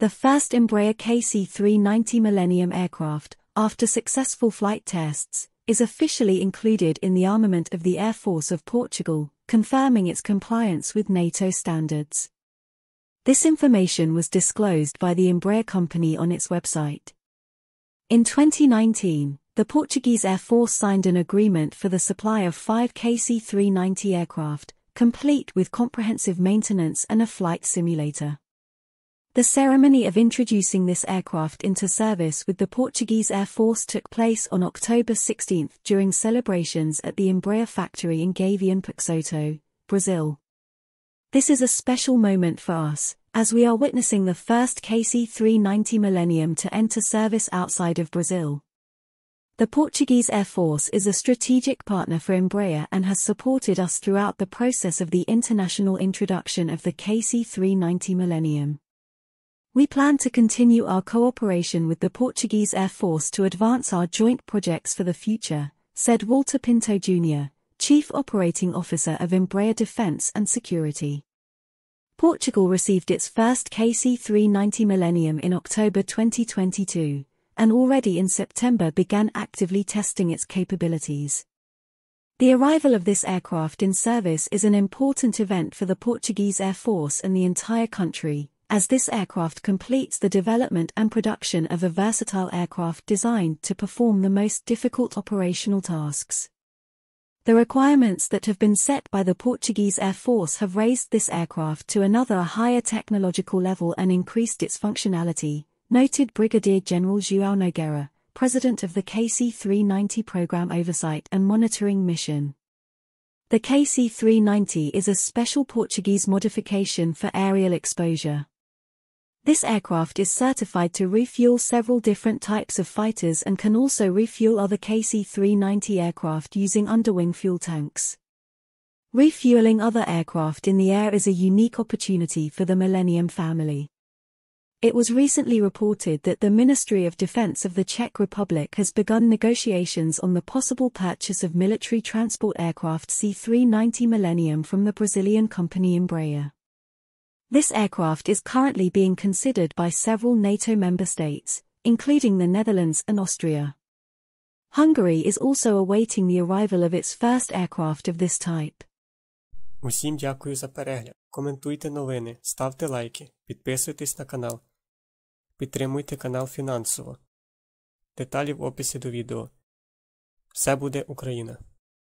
the first Embraer KC-390 Millennium aircraft, after successful flight tests, is officially included in the armament of the Air Force of Portugal, confirming its compliance with NATO standards. This information was disclosed by the Embraer company on its website. In 2019, the Portuguese Air Force signed an agreement for the supply of five KC-390 aircraft, complete with comprehensive maintenance and a flight simulator. The ceremony of introducing this aircraft into service with the Portuguese Air Force took place on October 16 during celebrations at the Embraer factory in Gavião Peixoto, Brazil. This is a special moment for us, as we are witnessing the first KC-390 Millennium to enter service outside of Brazil. The Portuguese Air Force is a strategic partner for Embraer and has supported us throughout the process of the international introduction of the KC-390 Millennium. We plan to continue our cooperation with the Portuguese Air Force to advance our joint projects for the future, said Walter Pinto Jr., Chief Operating Officer of Embraer Defence and Security. Portugal received its first KC-390 Millennium in October 2022, and already in September began actively testing its capabilities. The arrival of this aircraft in service is an important event for the Portuguese Air Force and the entire country, as this aircraft completes the development and production of a versatile aircraft designed to perform the most difficult operational tasks. The requirements that have been set by the Portuguese Air Force have raised this aircraft to another higher technological level and increased its functionality, noted Brigadier General João Nogueira, President of the KC-390 Program Oversight and Monitoring Mission. The KC-390 is a special Portuguese modification for aerial exposure. This aircraft is certified to refuel several different types of fighters and can also refuel other KC-390 aircraft using underwing fuel tanks. Refueling other aircraft in the air is a unique opportunity for the Millennium family. It was recently reported that the Ministry of Defense of the Czech Republic has begun negotiations on the possible purchase of military transport aircraft C-390 Millennium from the Brazilian company Embraer. This aircraft is currently being considered by several NATO member states, including the Netherlands and Austria. Hungary is also awaiting the arrival of its first aircraft of this type. Усім дякую за перегляд. Коментуйте новини, ставте лайки, підписуйтесь на канал. Підтримуйте канал фінансово. Деталі в описі до відео. Все буде Україна!